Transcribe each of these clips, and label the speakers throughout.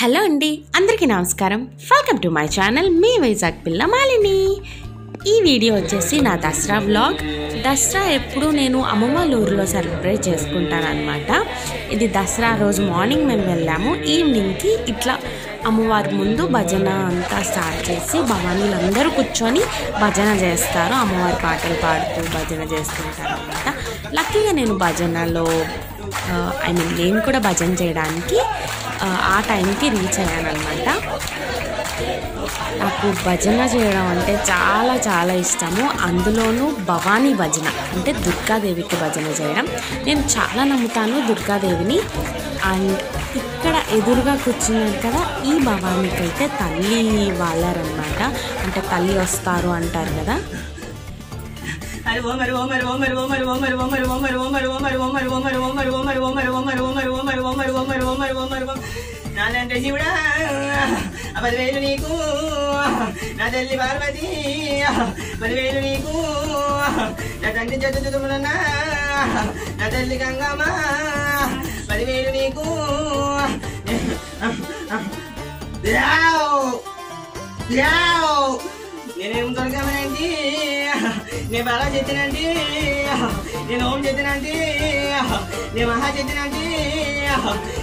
Speaker 1: Hello అండి అందరికీ నమస్కారం. వెల్కమ్ టు మై ఛానల్ మీ వైజాగ్ పిల్ల మాలిని. ఈ వీడియో వచ్చేసి నా దసరా వ్లాగ్ దసరా ఎప్పుడు నేను అమ్మమ్మ ఊరిలో సెలబ్రేట్ చేసుకుంటాను అనమాట ఇది దసరా రోజు మార్నింగ్ మేము వెళ్ళాము. ఈవినింగ్కి ఇట్లా అమ్మవారి ముందు భజన అంతా స్టార్ట్ చేసి భవానీలు అందరూ కూర్చొని భజన చేస్తారు. అమ్మవారి పాటలు పాడుతూ భజన చేస్తుంటారు అనమాట లక్కీగా నేను భజనలో ఐ మీన్ నేను కూడా భజన చేయడానికి ఆ, టైంకి రీచ్ అయ్యాను అనమాట నాకు భజన చేయడం అంటే చాలా చాలా ఇష్టము. అందులోనూ భవానీ భజన అంటే దుర్గాదేవికి భజన చేయడం. నేను చాలా నమ్ముతాను దుర్గాదేవిని. అండ్ ఇక్కడ ఎదురుగా కూర్చున్నారు కదా ఈ భవానీకి అయితే తల్లి వాళ్ళారనమాట అంటే తల్లి వస్తారు అంటారు కదా.
Speaker 2: నాలంటే శివుడా పదివేలు నీకు నా తల్లి పార్వతి పదివేలు నీకు నా తండ్రి చదువుతున్నా నా తల్లి గంగమ్మ పదివేలు నీకు Yow! Yow! నేనేం దొరకమనండి నేను బాగా చెప్పినండి. నేను ఓం చెప్పినండి. నేను మహా చెప్పినండి.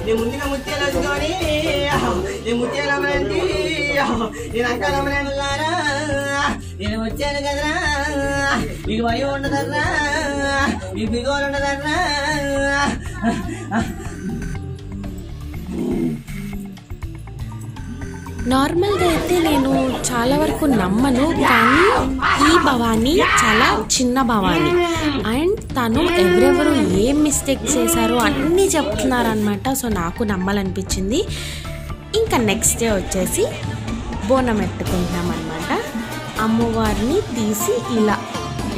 Speaker 2: నేను ముందుగా ముత్యాలు వచ్చుకొని నేను ముత్యాలు అమ్మనండి నేను అంకాలు అమ్మనారా నేను వచ్చాను కదరా. మీకు భయం ఉండదర్రా మీకు దిగోలు ఉండదర్రా
Speaker 1: నార్మల్గా అయితే నేను చాలా వరకు నమ్మను కానీ ఈ భవాని చాలా చిన్న భవాని. అండ్ తను ఎవరెవరు ఏం మిస్టేక్ చేశారో అన్నీ చెప్తున్నారనమాట సో నాకు నమ్మాలనిపించింది. ఇంకా నెక్స్ట్ డే వచ్చేసి బోనం ఎత్తుకుంటున్నాం అనమాట అమ్మవారిని తీసి ఇలా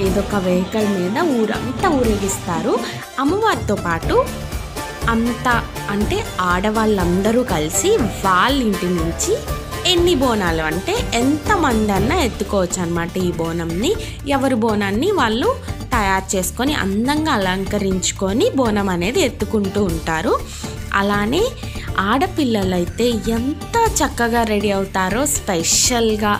Speaker 1: ఏదో ఒక వెహికల్ మీద ఊరంతా ఊరేగిస్తారు. అమ్మవారితో పాటు అంతా అంటే ఆడవాళ్ళందరూ కలిసి వాళ్ళ ఇంటి నుంచి ఎన్ని బోనాలు అంటే ఎంతమంది అన్నా ఎత్తుకోవచ్చు అనమాట ఈ బోనంని. ఎవరి బోనాన్ని వాళ్ళు తయారు చేసుకొని అందంగా అలంకరించుకొని బోనం అనేది ఎత్తుకుంటూ ఉంటారు. అలానే ఆడపిల్లలైతే ఎంత చక్కగా రెడీ అవుతారో స్పెషల్గా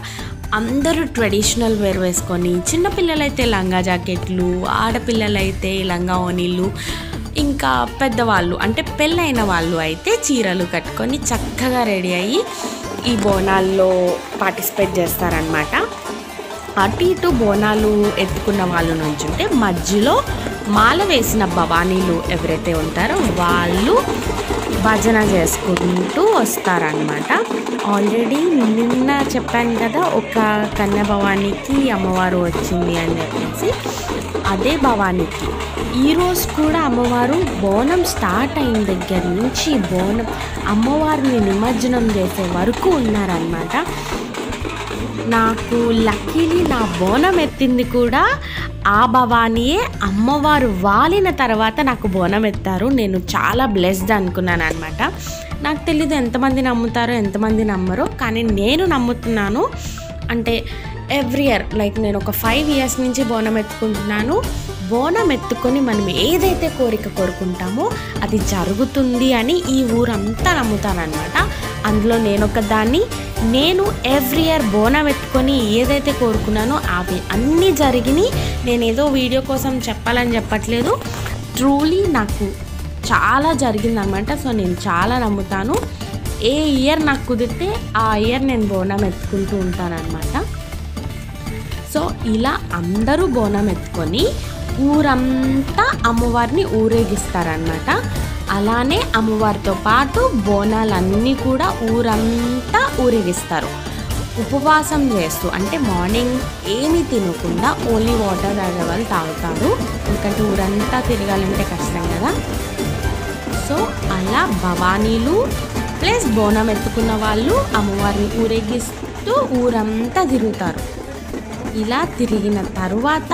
Speaker 1: అందరూ ట్రెడిషనల్ వేర్ వేసుకొని చిన్నపిల్లలైతే లంగా జాకెట్లు ఆడపిల్లలైతే లంగా ఓనీలు ఇంకా పెద్దవాళ్ళు అంటే పెళ్ళైన వాళ్ళు అయితే చీరలు కట్టుకొని చక్కగా రెడీ అయ్యి ఈ బోనాల్లో పార్టిసిపేట్ చేస్తారనమాట అటు ఇటు బోనాలు ఎత్తుకున్న వాళ్ళు నుంచుంటే మధ్యలో మాల వేసిన భవానీలు ఎవరైతే ఉంటారో వాళ్ళు భజన చేసుకుంటూ వస్తారనమాట ఆల్రెడీ నిన్న చెప్పాను కదా ఒక కన్య భవానికి అమ్మవారు వచ్చింది అని చెప్పేసి. అదే భవానీకి. ఈరోజు కూడా అమ్మవారు బోనం స్టార్ట్ అయిన దగ్గర నుంచి బోనం అమ్మవారిని నిమజ్జనం చేసే వరకు ఉన్నారనమాట నాకు లక్కీలీ నా బోనం ఎత్తింది కూడా ఆ భవానీయే అమ్మవారు వాలిన తర్వాత నాకు బోనం ఎత్తారు. నేను చాలా బ్లెస్డ్ అనుకున్నాను అనమాట నాకు తెలీదు ఎంతమంది నమ్ముతారో ఎంతమంది నమ్మరో కానీ నేను నమ్ముతున్నాను. అంటే ఎవ్రీ ఇయర్ లైక్ నేను ఒక ఫైవ్ ఇయర్స్ నుంచి బోనం ఎత్తుకుంటున్నాను. బోనం ఎత్తుకొని మనం ఏదైతే కోరిక కోరుకుంటామో అది జరుగుతుంది అని ఈ ఊరంతా నమ్ముతానమాట అందులో నేను ఒక దాన్ని నేను ఎవ్రీ ఇయర్ బోనం ఎత్తుకొని ఏదైతే కోరుకున్నానో అవి. అన్నీ జరిగినాయి. నేను ఏదో వీడియో కోసం చెప్పాలని చెప్పట్లేదు. ట్రూలీ నాకు చాలా జరిగిందనమాట సో నేను చాలా నమ్ముతాను. ఏ ఇయర్ నాకు కుదిరితే ఆ ఇయర్ నేను బోనం ఎత్తుకుంటూ ఉంటానన్నమాట. సో ఇలా అందరూ బోనం ఎత్తుకొని ఊరంతా అమ్మవారిని ఊరేగిస్తారనమాట అలానే అమ్మవారితో పాటు బోనాలన్నీ కూడా ఊరంతా ఊరేగిస్తారు. ఉపవాసం చేస్తూ అంటే మార్నింగ్ ఏమీ తినకుండా ఓన్లీ వాటర్ తాగే వాళ్ళు తాగుతారు. ఎందుకంటే ఊరంతా తిరగాలంటే కష్టం కదా. సో అలా భవానీలు ప్లస్ బోనం ఎత్తుకున్న వాళ్ళు అమ్మవారిని ఊరేగిస్తూ ఊరంతా తిరుగుతారు. ఇలా తిరిగిన తర్వాత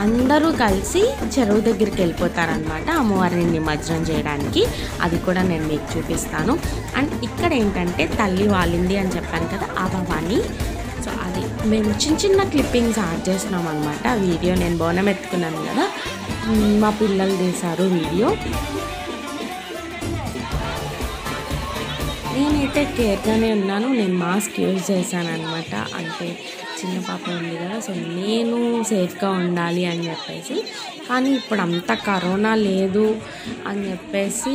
Speaker 1: అందరూ కలిసి చెరువు దగ్గరికి వెళ్ళిపోతారనమాట అమ్మవారిని నిమజ్జనం చేయడానికి. అది కూడా నేను మీకు చూపిస్తాను. అండ్ ఇక్కడ ఏంటంటే తల్లి వాలింది అని చెప్పాను కదా ఆ భవాని. సో అది మేము చిన్న చిన్న క్లిప్పింగ్స్ యాడ్ చేస్తున్నాం అనమాట వీడియో నేను బోనం ఎత్తుకున్నాను కదా మా పిల్లలు తీశారు వీడియో. నేనైతే కేర్గానే ఉన్నాను నేను మాస్క్ యూజ్ చేశాను అనమాట అంటే చిన్న పాప ఉంది కదా సో నేను సేఫ్గా ఉండాలి అని చెప్పేసి కానీ ఇప్పుడు అంత కరోనా లేదు అని చెప్పేసి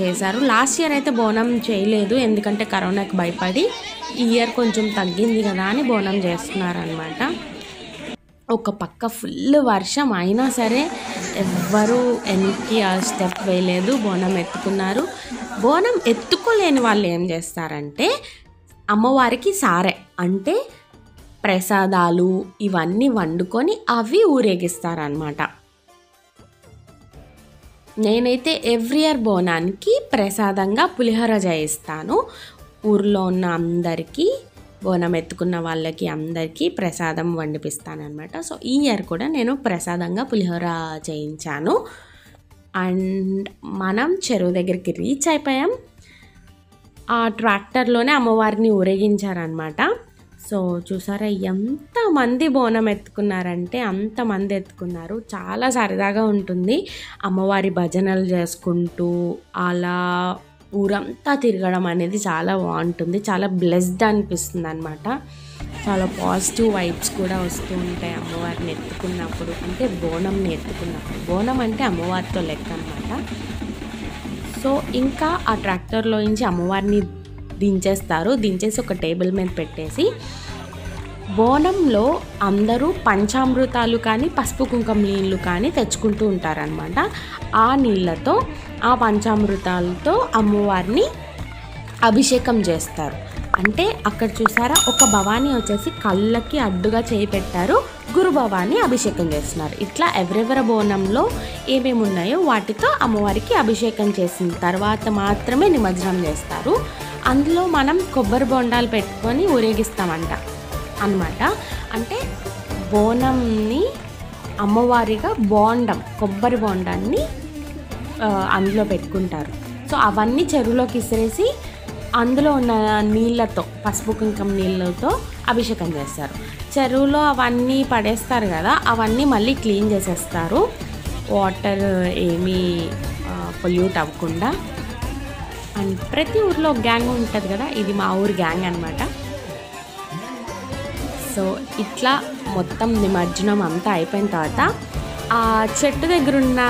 Speaker 1: చేశారు. లాస్ట్ ఇయర్ అయితే బోనం చేయలేదు ఎందుకంటే కరోనాకి భయపడి ఈ ఇయర్ కొంచెం తగ్గింది కదా అని బోనం చేస్తున్నారనమాట ఒక పక్క ఫుల్ వర్షం అయినా సరే ఎవ్వరూ వెనక్కి ఆ స్టెప్ వేయలేదు బోనం ఎత్తుకున్నారు. బోనం ఎత్తుకోలేని వాళ్ళు ఏం చేస్తారంటే అమ్మవారికి సారే అంటే ప్రసాదాలు ఇవన్నీ వండుకొని అవి ఊరేగిస్తారనమాట నేనైతే ఎవ్రీ ఇయర్ బోనానికి ప్రసాదంగా పులిహోర చేయిస్తాను. ఊర్లో ఉన్న అందరికీ బోనం ఎత్తుకున్న వాళ్ళకి అందరికీ ప్రసాదం వండిపిస్తానమాట సో ఈ ఇయర్ కూడా నేను ప్రసాదంగా పులిహోర చేయించాను. అండ్ మనం చెరువు దగ్గరికి రీచ్ అయిపోయాం. ఆ ట్రాక్టర్లోనే అమ్మవారిని ఊరేగించారనమాట సో చూసారా ఎంతమంది బోనం ఎత్తుకున్నారంటే అంతమంది ఎత్తుకున్నారు. చాలా సరదాగా ఉంటుంది. అమ్మవారి భజనలు చేసుకుంటూ అలా ఊరంతా తిరగడం అనేది చాలా బాగుంటుంది. చాలా బ్లెస్డ్ అనిపిస్తుంది అనమాట చాలా పాజిటివ్ వైబ్స్ కూడా వస్తూ ఉంటాయి అమ్మవారిని ఎత్తుకున్నప్పుడు. అంటే బోనంని ఎత్తుకున్నప్పుడు. బోనం అంటే అమ్మవారితో లెక్క అనమాట సో ఇంకా ఆ ట్రాక్టర్లో నుంచి అమ్మవారిని దించేస్తారు. దించేసి ఒక టేబుల్ మీద పెట్టేసి బోనంలో అందరూ పంచామృతాలు కానీ పసుపు కుంకుమ నీళ్ళు కానీ తెచ్చుకుంటూ ఉంటారనమాట ఆ నీళ్ళతో ఆ పంచామృతాలతో అమ్మవారిని అభిషేకం చేస్తారు. అంటే అక్కడ చూసారా ఒక భవానీ వచ్చేసి కళ్ళకి అడ్డుగా చేయి పెట్టారు. గురు భవానీ అభిషేకం చేస్తున్నారు. ఇట్లా ఎవరెవరి బోనంలో ఏమేమి ఉన్నాయో వాటితో అమ్మవారికి అభిషేకం చేసిన తర్వాత మాత్రమే నిమజ్జనం చేస్తారు. అందులో మనం కొబ్బరి బొండాలు పెట్టుకొని ఊరేగిస్తామంట. అన్నమాట. అంటే బోనంని అమ్మవారిగా బోండం కొబ్బరి బోండాన్ని అందులో పెట్టుకుంటారు. సో అవన్నీ చెరువులోకి ఇసిరేసి అందులో ఉన్న నీళ్ళతో పసుపు కుంకం నీళ్ళతో అభిషేకం చేస్తారు. చెరువులో అవన్నీ పడేస్తారు కదా అవన్నీ మళ్ళీ క్లీన్ చేసేస్తారు. వాటర్ ఏమీ పొల్యూట్ అవ్వకుండా. అండ్ ప్రతి ఊర్లో ఒక గ్యాంగ్ ఉంటుంది కదా ఇది మా ఊరు గ్యాంగ్ అనమాట సో ఇట్లా మొత్తం నిమజ్జనం అంతా అయిపోయిన తర్వాత ఆ చెట్టు దగ్గర ఉన్న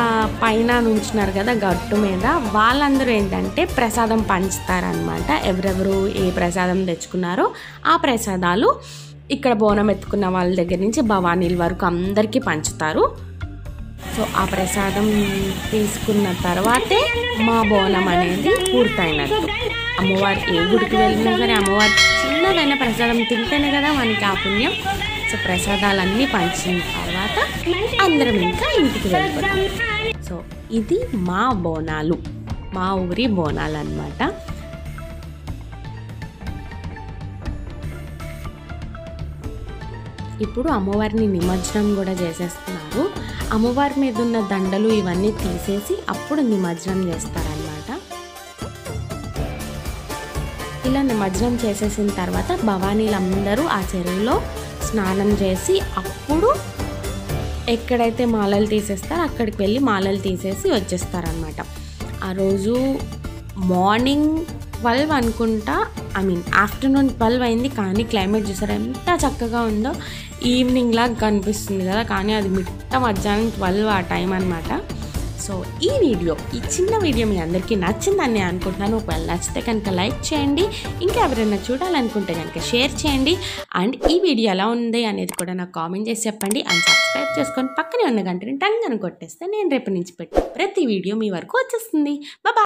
Speaker 1: పైన నుంచున్నారు కదా గట్టు మీద వాళ్ళందరూ ఏంటంటే ప్రసాదం పంచుతారనమాట ఎవరెవరు ఏ ప్రసాదం తెచ్చుకున్నారో ఆ ప్రసాదాలు ఇక్కడ బోనం ఎత్తుకున్న వాళ్ళ దగ్గర నుంచి భవానీల వరకు అందరికీ పంచుతారు. సో ఆ ప్రసాదం తీసుకున్న తర్వాతే మా బోనం అనేది పూర్తయినట్టు. అమ్మవారు ఏ గుడికి వెళ్ళినా సరే అమ్మవారు చిన్నదైన ప్రసాదం తింటేనే కదా మనకి ఆ పుణ్యం. సో ప్రసాదాలన్నీ పంచిన తర్వాత అందరం ఇంకా ఇంటికి వెళ్ళిపోతాం. సో ఇది మా బోనాలు మా ఊరి బోనాలు అన్నమాట. ఇప్పుడు అమ్మవారిని నిమజ్జనం కూడా చేసేస్తున్నారు. అమ్మవారి మీద ఉన్న దండలు ఇవన్నీ తీసేసి అప్పుడు నిమజ్జనం చేస్తారనమాట ఇలా నిమజ్జనం చేసేసిన తర్వాత భవానీలందరూ ఆ చెరువులో స్నానం చేసి అప్పుడు ఎక్కడైతే మాలలు తీసేస్తారో అక్కడికి వెళ్ళి మాలలు తీసేసి వచ్చేస్తారనమాట ఆ రోజు మార్నింగ్ ట్వెల్వ్ అనుకుంటా ఐ మీన్ ఆఫ్టర్నూన్ ట్వెల్వ్ అయింది కానీ క్లైమేట్ చూసారా ఎంత చక్కగా ఉందో ఈవినింగ్ లాగా కనిపిస్తుంది కదా కానీ అది మిట్ట మధ్యాహ్నం ట్వెల్వ్ ఆ టైం అనమాట సో ఈ వీడియో ఈ చిన్న వీడియో మీ అందరికీ నచ్చిందని నేను అనుకుంటున్నాను. ఒకవేళ నచ్చితే కనుక లైక్ చేయండి. ఇంకా ఎవరైనా చూడాలనుకుంటే కనుక షేర్ చేయండి. అండ్ ఈ వీడియో ఎలా ఉంది అనేది కూడా నాకు కామెంట్ చేసి చెప్పండి. అండ్ సబ్స్క్రైబ్ చేసుకొని పక్కనే ఉన్న గంటని టంగ్ అని కొట్టేస్తే నేను రేపు నుంచి పెట్టి ప్రతి వీడియో మీ వరకు వచ్చేస్తుంది. బాబా